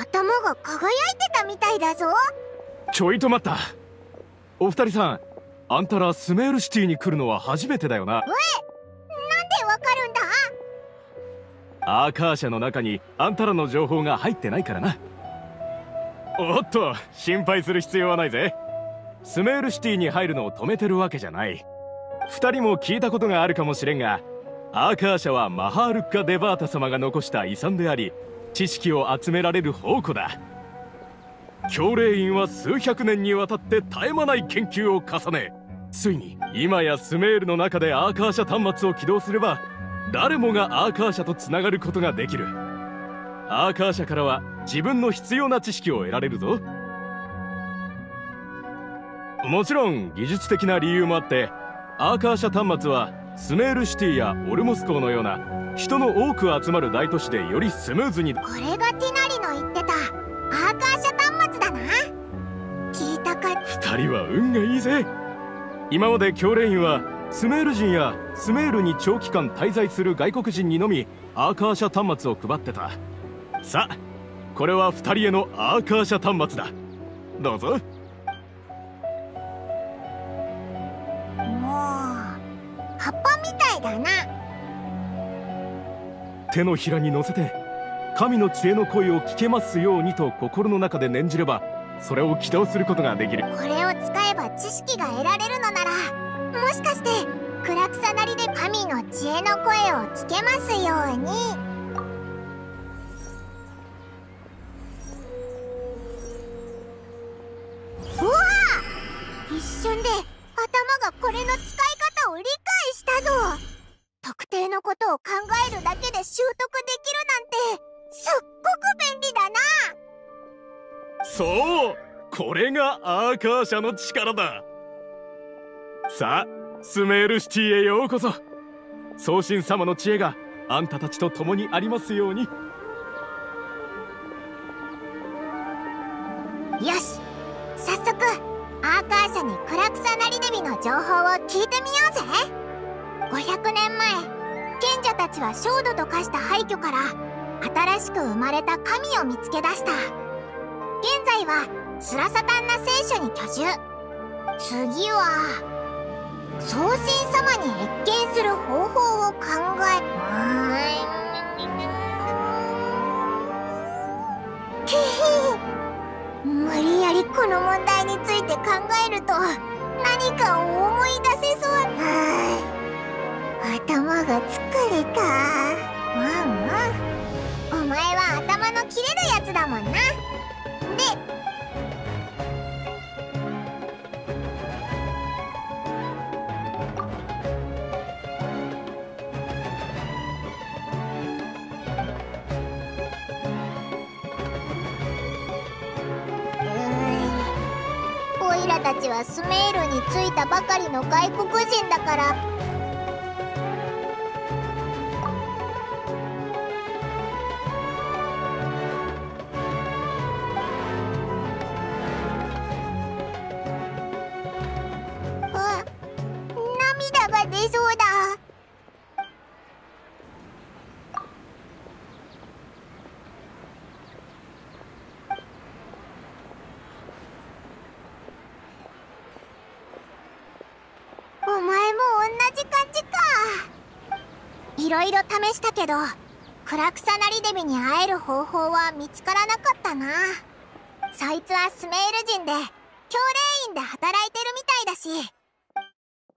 頭が輝いてたみたいだぞ。ちょいと待った。お二人さんあんたらスメールシティに来るのは初めてだよな。えなんでわかるんだ？アーカーシャの中にあんたらの情報が入ってないからな。おっと心配する必要はないぜ。スメールシティに入るのを止めてるわけじゃない。2人も聞いたことがあるかもしれんがアーカー社はマハールッカ・デバータ様が残した遺産であり知識を集められる宝庫だ。教霊院は数百年にわたって絶え間ない研究を重ねついに今やスメールの中でアーカー社端末を起動すれば誰もがアーカー社とつながることができる。アーカー社からは自分の必要な知識を得られるぞ。もちろん技術的な理由もあってアーカー社端末はスメールシティやオルモス港のような人の多く集まる大都市でよりスムーズに。これがティナリの言ってたアーカー社端末だな。聞いたか2人は運がいいぜ。今まで教練員はスメール人やスメールに長期間滞在する外国人にのみアーカー社端末を配ってた。さあこれは2人へのアーカー社端末だ。どうぞ。葉っぱみたいだな手のひらに乗せて神の知恵の声を聞けますようにと心の中で念じればそれを起動することができる。これを使えば知識が得られるのならもしかして暗くさなりで神の知恵の声を聞けますように。うわ！一瞬で頭がこれの使を考えるだけで習得できるなんてすっごく便利だな。そうこれがアーカー社の力だ。さあスメールシティへようこそ。送信様の知恵があんたたちと共にありますように。よし早速アーカー社にク草なりデビの情報を聞いてみようぜ。500年前賢者たちは焦土と化した廃墟から新しく生まれた神を見つけ出した。現在はスラサタンな聖書に居住。次は送信様に謁見する方法を考えへへ。無理やりこの問題について考えると何かを思い出せそう。頭が疲たちはスメールに着いたばかりの外国人だから。出そうだ。いろいろ試したけど暗草なりデビに会える方法は見つからなかったな。そいつはスメール人で教令員で働いてるみたいだし。